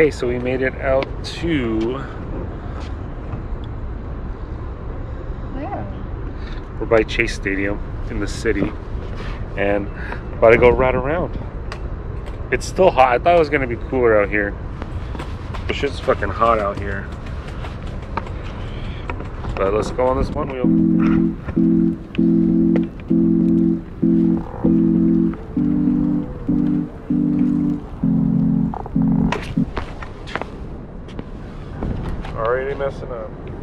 Okay, so we made it out to. Where? We're by Chase Stadium in the city, and about to go right around. It's still hot. I thought it was gonna be cooler out here. But shit's fucking hot out here. But let's go on this OneWheel. Already messing up.